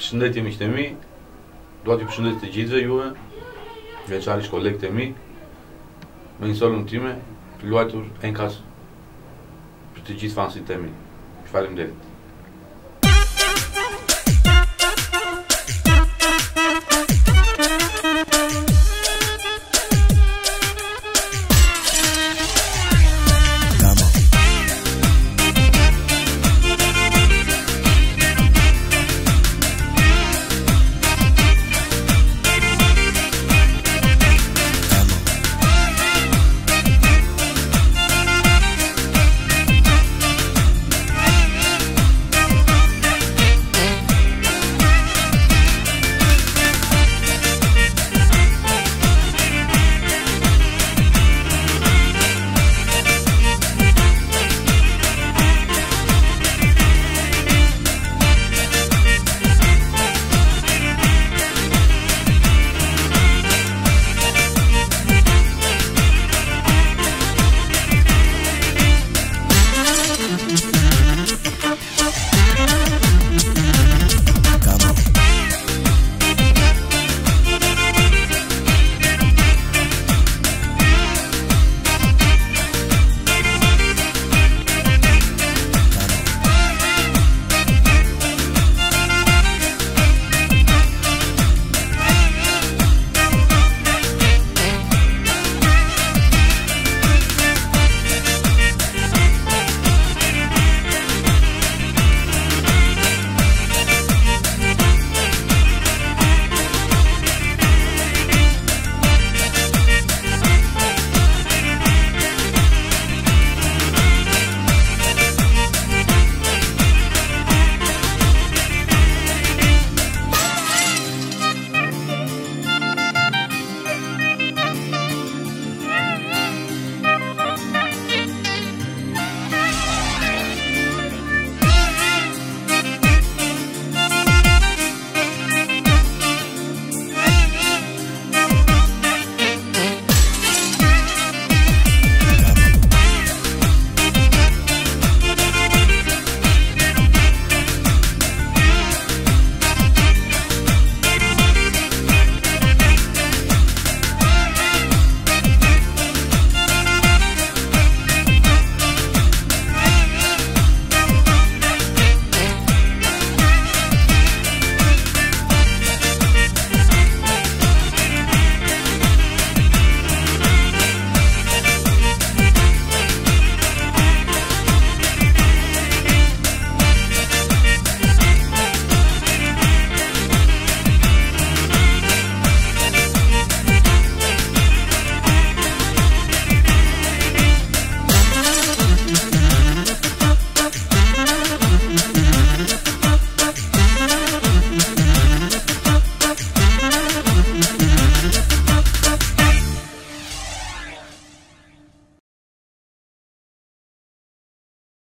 përshëndetje miqtë mi, doa t'ju përshëndetje të gjithëve juve, me qarë kolegët e mi, me një solën time, të luajtur e në kasë për të gjithë fansit e mi. Shfarim dhe.